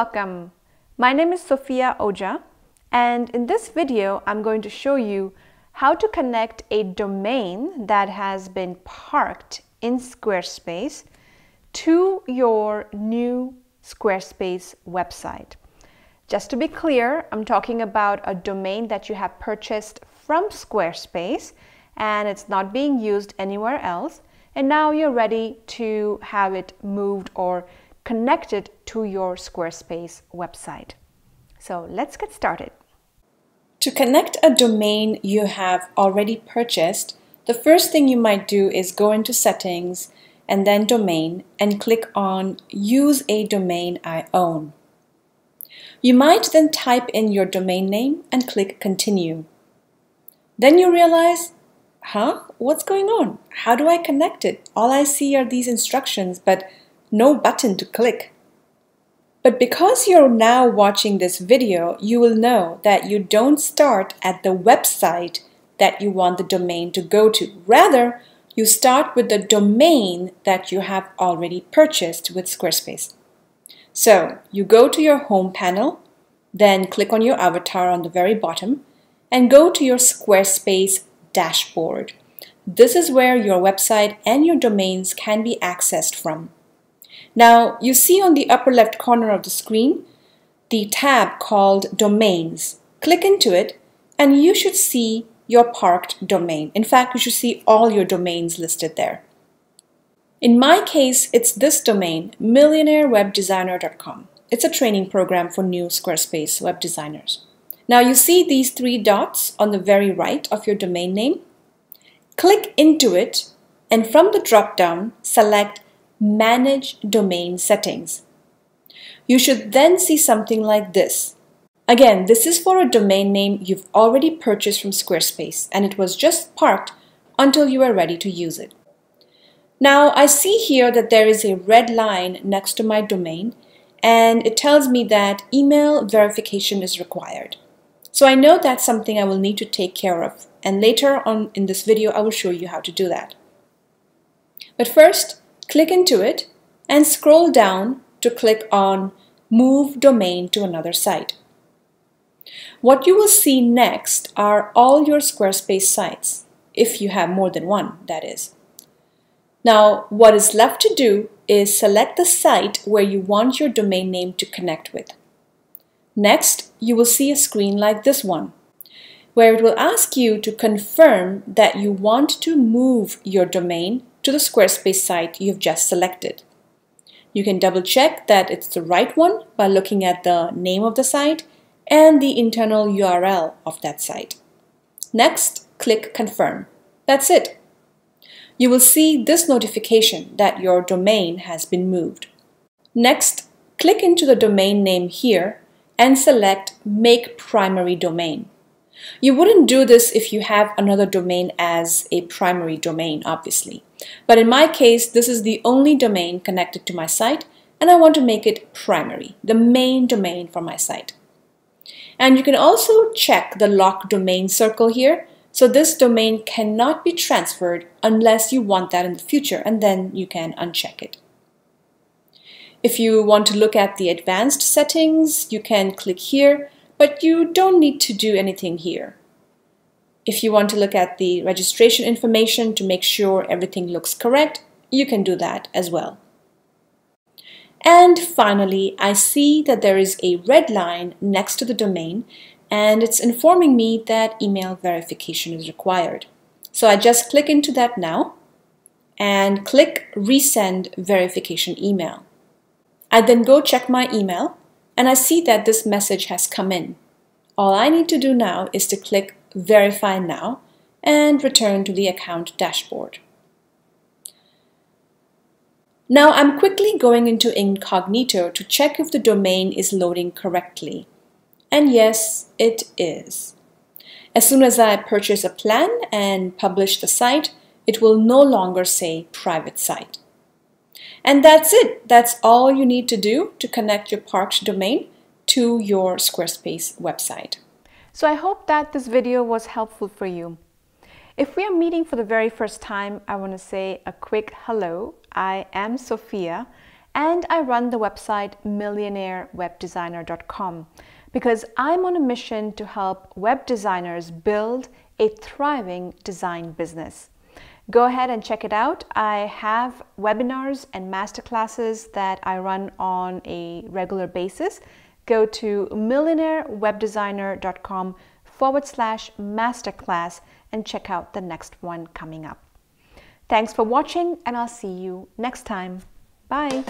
welcome. My name is Sophia Ojha and in this video I'm going to show you how to connect a domain that has been parked in Squarespace to your new Squarespace website. Just to be clear, I'm talking about a domain that you have purchased from Squarespace and it's not being used anywhere else and now you're ready to have it moved or connected to your Squarespace website. So let's get started. To connect a domain you have already purchased, the first thing you might do is go into settings and then domain and click on use a domain I own. You might then type in your domain name and click continue. Then you realize huh, what's going on? How do I connect it? All I see are these instructions, but no button to click. But because you're now watching this video, you will know that you don't start at the website that you want the domain to go to. Rather, you start with the domain that you have already purchased with Squarespace. So you go to your home panel, then click on your avatar on the very bottom, and go to your Squarespace dashboard. This is where your website and your domains can be accessed from. Now, you see on the upper left corner of the screen the tab called Domains. Click into it and you should see your parked domain. In fact, you should see all your domains listed there. In my case, it's this domain, millionairewebdesigner.com. It's a training program for new Squarespace web designers. Now you see these three dots on the very right of your domain name. Click into it and from the drop-down, select Manage Domain Settings. You should then see something like this. Again, this is for a domain name you've already purchased from Squarespace and it was just parked until you are ready to use it. Now I see here that there is a red line next to my domain and it tells me that email verification is required. So I know that's something I will need to take care of and later on in this video I will show you how to do that. But first, click into it and scroll down to click on Move Domain to another site. What you will see next are all your Squarespace sites, if you have more than one, that is. Now, what is left to do is select the site where you want your domain name to connect with. Next, you will see a screen like this one, where it will ask you to confirm that you want to move your domain to the Squarespace site you've just selected. You can double check that it's the right one by looking at the name of the site and the internal URL of that site. Next, click Confirm. That's it. You will see this notification that your domain has been moved. Next, click into the domain name here and select Make Primary Domain. You wouldn't do this if you have another domain as a primary domain, obviously. But in my case, this is the only domain connected to my site, and I want to make it primary, the main domain for my site. And you can also check the lock domain circle here. So this domain cannot be transferred unless you want that in the future, and then you can uncheck it. If you want to look at the advanced settings, you can click here, but you don't need to do anything here. If you want to look at the registration information to make sure everything looks correct, you can do that as well. And finally, I see that there is a red line next to the domain and it's informing me that email verification is required. So I just click into that now and click resend verification email. I then go check my email and I see that this message has come in. All I need to do now is to click Verify Now and return to the account dashboard. Now I'm quickly going into incognito to check if the domain is loading correctly. And yes, it is. As soon as I purchase a plan and publish the site, it will no longer say private site. And that's it. That's all you need to do to connect your parked domain to your Squarespace website. So I hope that this video was helpful for you. If we are meeting for the very first time, I want to say a quick hello. I am Sophia and I run the website millionairewebdesigner.com because I'm on a mission to help web designers build a thriving design business. Go ahead and check it out. I have webinars and masterclasses that I run on a regular basis. Go to millionairewebdesigner.com forward slash masterclass and check out the next one coming up. Thanks for watching, and I'll see you next time. Bye.